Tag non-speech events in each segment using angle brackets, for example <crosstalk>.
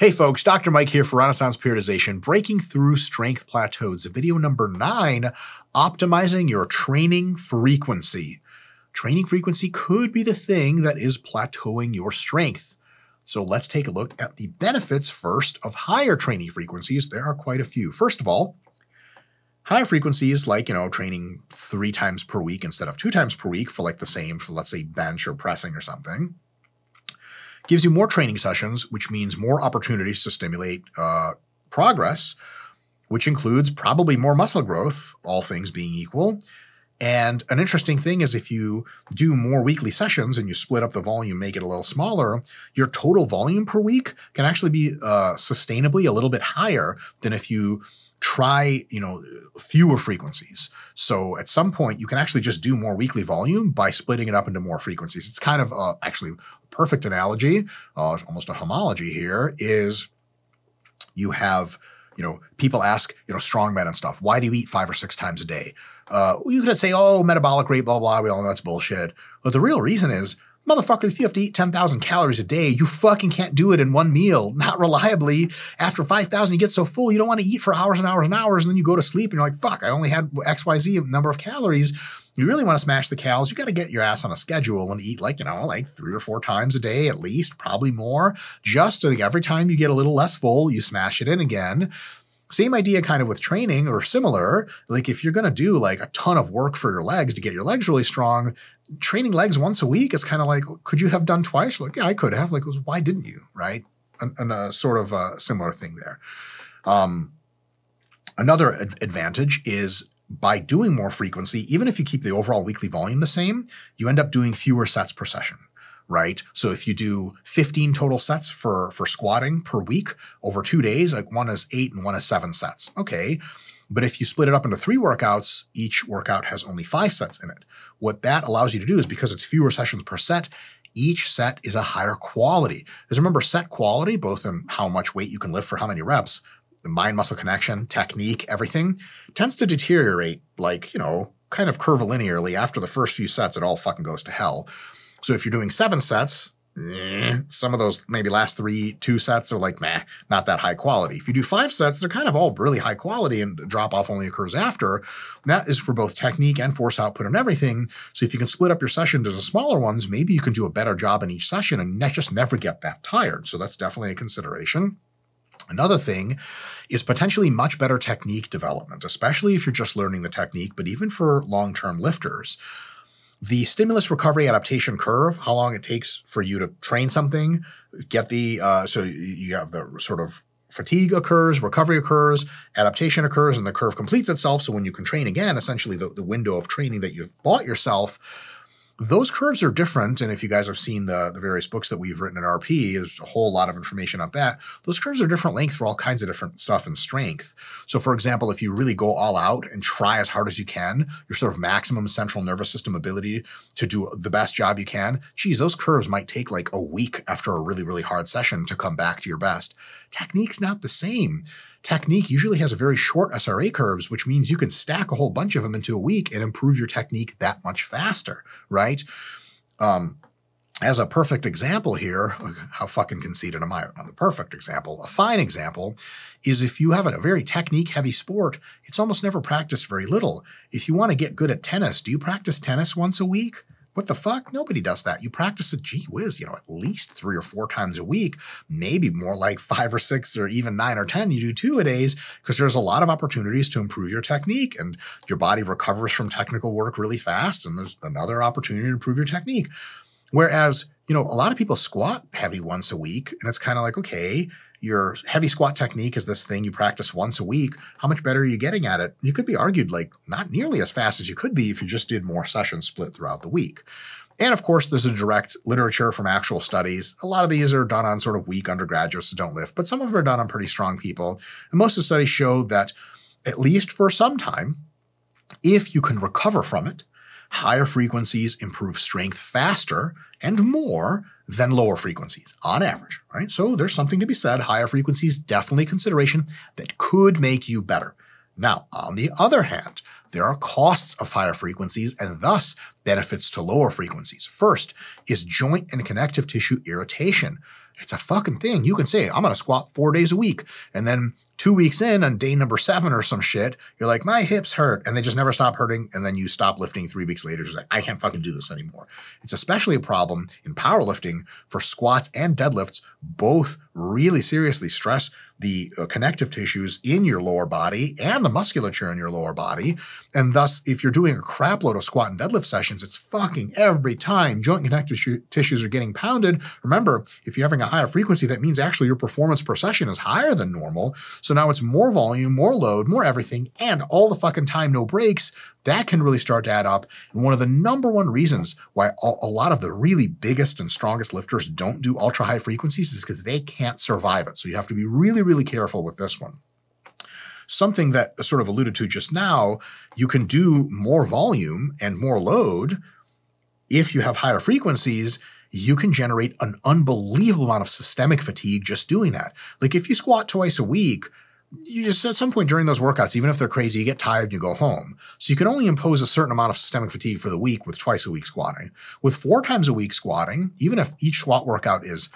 Hey folks, Dr. Mike here for Renaissance Periodization, breaking through strength plateaus. Video number nine, optimizing your training frequency. Training frequency could be the thing that is plateauing your strength. So let's take a look at the benefits first of higher training frequencies. There are quite a few. First of all, higher frequencies like, you know, training three times per week instead of two times per week for like the same for let's say bench or pressing or something gives you more training sessions, which means more opportunities to stimulate uh, progress, which includes probably more muscle growth, all things being equal. And an interesting thing is if you do more weekly sessions and you split up the volume, make it a little smaller, your total volume per week can actually be uh, sustainably a little bit higher than if you try, you know, fewer frequencies. So at some point, you can actually just do more weekly volume by splitting it up into more frequencies. It's kind of uh, actually a perfect analogy, uh, almost a homology here, is you have, you know, people ask, you know, strong strongmen and stuff, why do you eat five or six times a day? Uh, you could say, oh, metabolic rate, blah, blah, we all know that's bullshit. But the real reason is Motherfucker, if you have to eat 10,000 calories a day, you fucking can't do it in one meal, <laughs> not reliably. After 5,000, you get so full, you don't want to eat for hours and hours and hours, and then you go to sleep and you're like, fuck, I only had XYZ number of calories. You really want to smash the calories, you got to get your ass on a schedule and eat like, you know, like three or four times a day at least, probably more. Just so every time you get a little less full, you smash it in again. Same idea kind of with training or similar. Like if you're going to do like a ton of work for your legs to get your legs really strong, training legs once a week is kind of like, could you have done twice? Like, yeah, I could have. Like, why didn't you? Right. And, a sort of a similar thing there. Um, another ad- advantage is by doing more frequency, even if you keep the overall weekly volume the same, you end up doing fewer sets per session right? So if you do 15 total sets for, for squatting per week over two days, like one is eight and one is seven sets. Okay. But if you split it up into three workouts, each workout has only five sets in it. What that allows you to do is because it's fewer sessions per set, each set is a higher quality. Because remember, set quality, both in how much weight you can lift for how many reps, the mind muscle connection, technique, everything, tends to deteriorate like, you know, kind of curvilinearly after the first few sets, it all fucking goes to hell. So if you're doing seven sets, some of those maybe last three, two sets are like, meh, not that high quality. If you do five sets, they're kind of all really high quality and drop off only occurs after. That is for both technique and force output and everything. So if you can split up your session into smaller ones, maybe you can do a better job in each session and just never get that tired. So that's definitely a consideration. Another thing is potentially much better technique development, especially if you're just learning the technique, but even for long term lifters the stimulus recovery adaptation curve, how long it takes for you to train something, get the, uh, so you have the sort of fatigue occurs, recovery occurs, adaptation occurs, and the curve completes itself. So when you can train again, essentially the, the window of training that you've bought yourself those curves are different. And if you guys have seen the, the various books that we've written at RP, there's a whole lot of information on that. Those curves are different length for all kinds of different stuff and strength. So, for example, if you really go all out and try as hard as you can, your sort of maximum central nervous system ability to do the best job you can, geez, those curves might take like a week after a really, really hard session to come back to your best. Technique's not the same. Technique usually has a very short SRA curves, which means you can stack a whole bunch of them into a week and improve your technique that much faster, right? Um, as a perfect example here, how fucking conceited am I on the perfect example? A fine example is if you have a very technique heavy sport, it's almost never practiced very little. If you want to get good at tennis, do you practice tennis once a week? What the fuck? Nobody does that. You practice it, gee whiz, you know, at least three or four times a week, maybe more like five or six or even nine or 10. You do two a days because there's a lot of opportunities to improve your technique and your body recovers from technical work really fast. And there's another opportunity to improve your technique. Whereas, you know, a lot of people squat heavy once a week and it's kind of like, okay, your heavy squat technique is this thing you practice once a week. How much better are you getting at it? You could be argued like not nearly as fast as you could be if you just did more sessions split throughout the week. And of course, there's a direct literature from actual studies. A lot of these are done on sort of weak undergraduates that don't lift, but some of them are done on pretty strong people. And most of the studies show that, at least for some time, if you can recover from it, higher frequencies improve strength faster and more than lower frequencies on average, right? So there's something to be said. Higher frequencies, definitely consideration that could make you better. Now, on the other hand, there are costs of higher frequencies and thus benefits to lower frequencies. First is joint and connective tissue irritation. It's a fucking thing. You can say, I'm going to squat four days a week. And then two weeks in on day number seven or some shit, you're like, my hips hurt. And they just never stop hurting. And then you stop lifting three weeks later. You're like, I can't fucking do this anymore. It's especially a problem in powerlifting for squats and deadlifts. Both really seriously stress the uh, connective tissues in your lower body and the musculature in your lower body. And thus, if you're doing a crap load of squat and deadlift sessions, it's fucking every time joint connective tissues are getting pounded. Remember, if you're having a higher frequency, that means actually your performance per session is higher than normal. So now it's more volume, more load, more everything, and all the fucking time, no breaks. That can really start to add up. And one of the number one reasons why a lot of the really biggest and strongest lifters don't do ultra high frequencies is because they can't survive it. So you have to be really, really careful with this one something that sort of alluded to just now, you can do more volume and more load if you have higher frequencies you can generate an unbelievable amount of systemic fatigue just doing that. Like if you squat twice a week, you just at some point during those workouts, even if they're crazy, you get tired and you go home. So you can only impose a certain amount of systemic fatigue for the week with twice a week squatting. With four times a week squatting, even if each squat workout is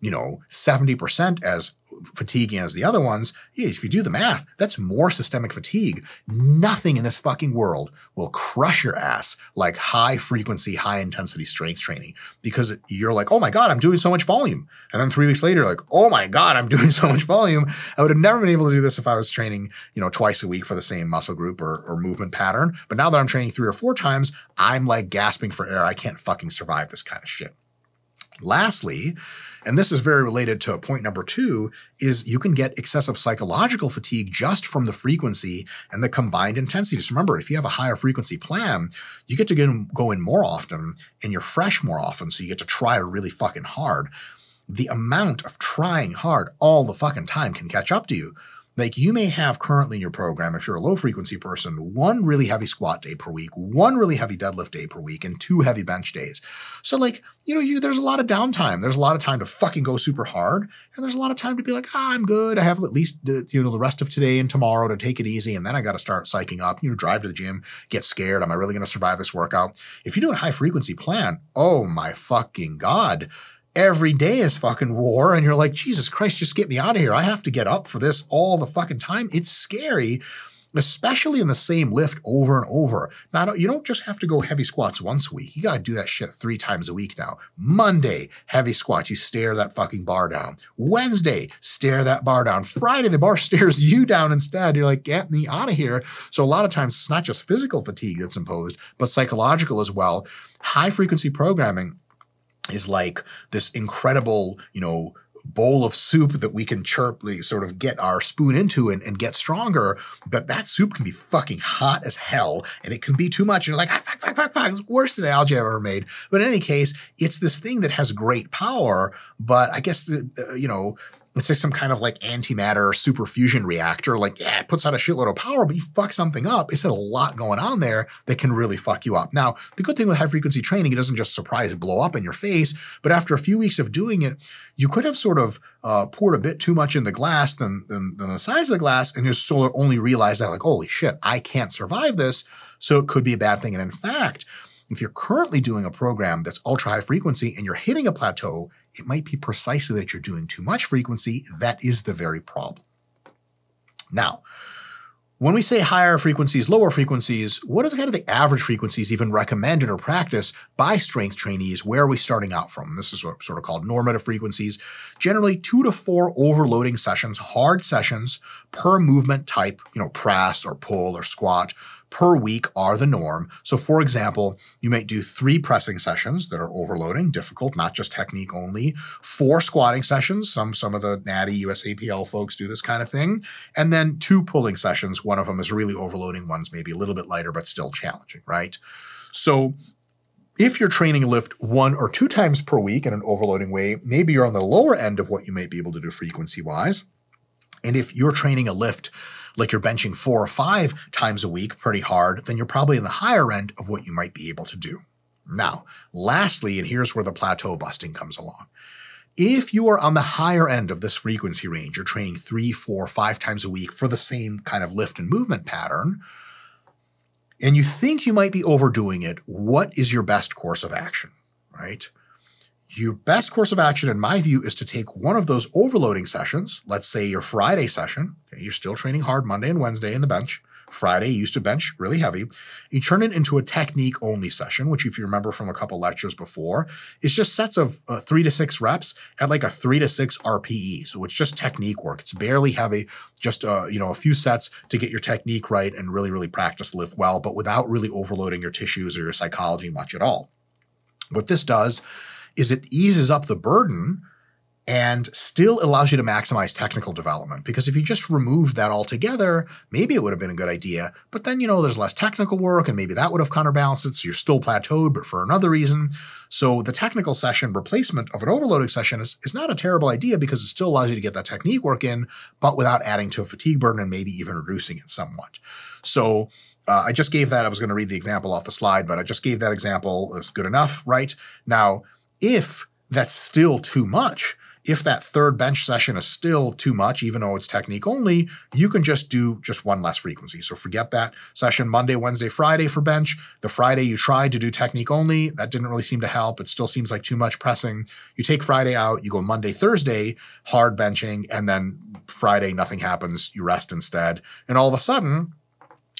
you know, 70% as fatiguing as the other ones, if you do the math, that's more systemic fatigue. Nothing in this fucking world will crush your ass like high frequency, high intensity strength training because you're like, oh my God, I'm doing so much volume. And then three weeks later, like, oh my God, I'm <laughs> doing so much volume. I would have never been able to do this if I was training, you know, twice a week for the same muscle group or, or movement pattern. But now that I'm training three or four times, I'm like gasping for air. I can't fucking survive this kind of shit. Lastly, and this is very related to point number two, is you can get excessive psychological fatigue just from the frequency and the combined intensity. Just remember, if you have a higher frequency plan, you get to go in more often and you're fresh more often. So you get to try really fucking hard. The amount of trying hard all the fucking time can catch up to you. Like you may have currently in your program, if you're a low frequency person, one really heavy squat day per week, one really heavy deadlift day per week, and two heavy bench days. So like, you know, you there's a lot of downtime. There's a lot of time to fucking go super hard. And there's a lot of time to be like, ah, I'm good. I have at least the, you know, the rest of today and tomorrow to take it easy. And then I got to start psyching up, you know, drive to the gym, get scared. Am I really going to survive this workout? If you do a high frequency plan, oh my fucking God every day is fucking war and you're like jesus christ just get me out of here. I have to get up for this all the fucking time. It's scary especially in the same lift over and over. Now you don't just have to go heavy squats once a week. You got to do that shit three times a week now. Monday heavy squats. You stare that fucking bar down. Wednesday stare that bar down. Friday the bar <laughs> stares you down instead. You're like get me out of here. So a lot of times it's not just physical fatigue that's imposed but psychological as well. High frequency programming is like this incredible, you know, bowl of soup that we can chirp, sort of get our spoon into and, and, get stronger. But that soup can be fucking hot as hell and it can be too much. And you're like, ah, fuck, fuck, fuck, fuck. It's the worst analogy I've ever made. But in any case, it's this thing that has great power. But I guess, uh, you know, it's like some kind of like antimatter super fusion reactor. Like, yeah, it puts out a shitload of power, but you fuck something up. It's a lot going on there that can really fuck you up. Now, the good thing with high frequency training, it doesn't just surprise blow up in your face, but after a few weeks of doing it, you could have sort of uh, poured a bit too much in the glass than, than, than the size of the glass and sort of only realized that like, holy shit, I can't survive this. So it could be a bad thing. And in fact, if you're currently doing a program that's ultra high frequency and you're hitting a plateau, it might be precisely that you're doing too much frequency. That is the very problem. Now, when we say higher frequencies, lower frequencies, what are the kind of the average frequencies even recommended or practiced by strength trainees? Where are we starting out from? This is what sort of called normative frequencies. Generally two to four overloading sessions, hard sessions per movement type, you know, press or pull or squat per week are the norm. So, for example, you might do three pressing sessions that are overloading, difficult, not just technique only, four squatting sessions. Some, some of the natty USAPL folks do this kind of thing, and then two pulling sessions. One of them is really overloading, one's maybe a little bit lighter, but still challenging, right? So, if you're training a lift one or two times per week in an overloading way, maybe you're on the lower end of what you might be able to do frequency wise. And if you're training a lift like you're benching four or five times a week pretty hard, then you're probably in the higher end of what you might be able to do. Now, lastly, and here's where the plateau busting comes along. If you are on the higher end of this frequency range, you're training three, four, five times a week for the same kind of lift and movement pattern, and you think you might be overdoing it, what is your best course of action, right? Your best course of action, in my view, is to take one of those overloading sessions, let's say your Friday session, okay, you're still training hard Monday and Wednesday in the bench, Friday, you used to bench really heavy. You turn it into a technique only session, which, if you remember from a couple lectures before, is just sets of uh, three to six reps at like a three to six RPE. So it's just technique work. It's barely heavy, just uh, you know a few sets to get your technique right and really, really practice lift well, but without really overloading your tissues or your psychology much at all. What this does is it eases up the burden and still allows you to maximize technical development. Because if you just removed that altogether, maybe it would have been a good idea. But then, you know, there's less technical work and maybe that would have counterbalanced it. So you're still plateaued, but for another reason. So the technical session replacement of an overloading session is, is not a terrible idea because it still allows you to get that technique work in, but without adding to a fatigue burden and maybe even reducing it somewhat. So uh, I just gave that. I was going to read the example off the slide, but I just gave that example. It's good enough, right? Now, if that's still too much, if that third bench session is still too much, even though it's technique only, you can just do just one less frequency. So forget that session Monday, Wednesday, Friday for bench. The Friday you tried to do technique only, that didn't really seem to help. It still seems like too much pressing. You take Friday out, you go Monday, Thursday, hard benching, and then Friday, nothing happens. You rest instead. And all of a sudden,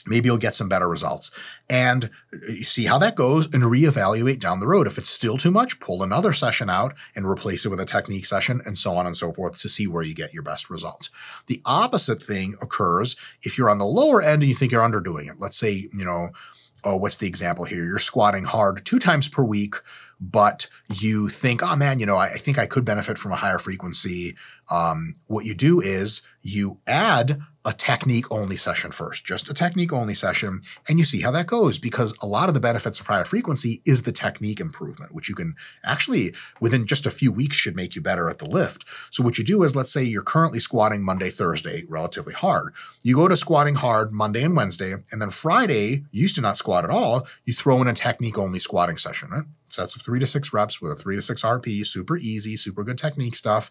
maybe you'll get some better results. And uh, see how that goes and reevaluate down the road. If it's still too much, pull another session out and replace it with a technique session and so on and so forth to see where you get your best results. The opposite thing occurs if you're on the lower end and you think you're underdoing it. Let's say, you know, oh, what's the example here? You're squatting hard two times per week but you think, oh man, you know, I, I, think I could benefit from a higher frequency. Um, what you do is you add a technique only session first, just a technique only session, and you see how that goes because a lot of the benefits of higher frequency is the technique improvement, which you can actually within just a few weeks should make you better at the lift. So what you do is let's say you're currently squatting Monday, Thursday, relatively hard. You go to squatting hard Monday and Wednesday, and then Friday, you used to not squat at all, you throw in a technique only squatting session, right? Sets of three to six reps with a three to six RP, super easy, super good technique stuff.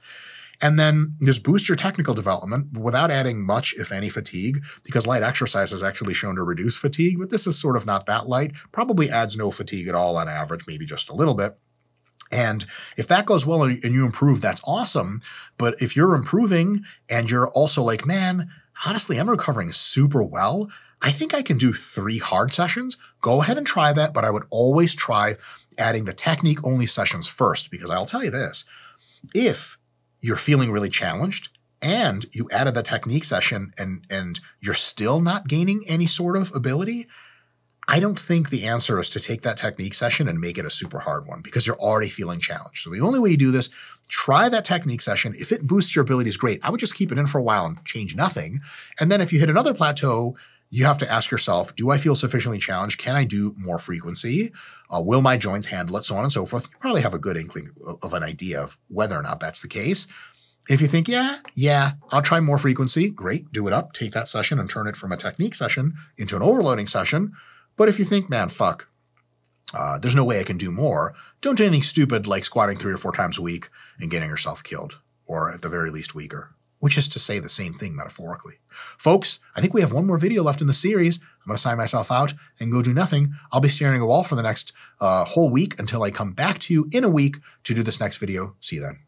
And then just boost your technical development without adding much, if any, fatigue, because light exercise has actually shown to reduce fatigue, but this is sort of not that light. Probably adds no fatigue at all on average, maybe just a little bit. And if that goes well and you improve, that's awesome. But if you're improving and you're also like, man, honestly, I'm recovering super well. I think I can do three hard sessions. Go ahead and try that, but I would always try adding the technique only sessions first because I'll tell you this if you're feeling really challenged and you added the technique session and and you're still not gaining any sort of ability, I don't think the answer is to take that technique session and make it a super hard one because you're already feeling challenged. So the only way you do this, try that technique session. If it boosts your abilities, great. I would just keep it in for a while and change nothing. And then if you hit another plateau, you have to ask yourself, do I feel sufficiently challenged? Can I do more frequency? Uh, will my joints handle it? So on and so forth. You probably have a good inkling of an idea of whether or not that's the case. If you think, yeah, yeah, I'll try more frequency, great, do it up, take that session and turn it from a technique session into an overloading session. But if you think, man, fuck, uh, there's no way I can do more, don't do anything stupid like squatting three or four times a week and getting yourself killed, or at the very least weaker which is to say the same thing metaphorically. Folks, I think we have one more video left in the series. I'm going to sign myself out and go do nothing. I'll be staring at a wall for the next uh, whole week until I come back to you in a week to do this next video. See you then.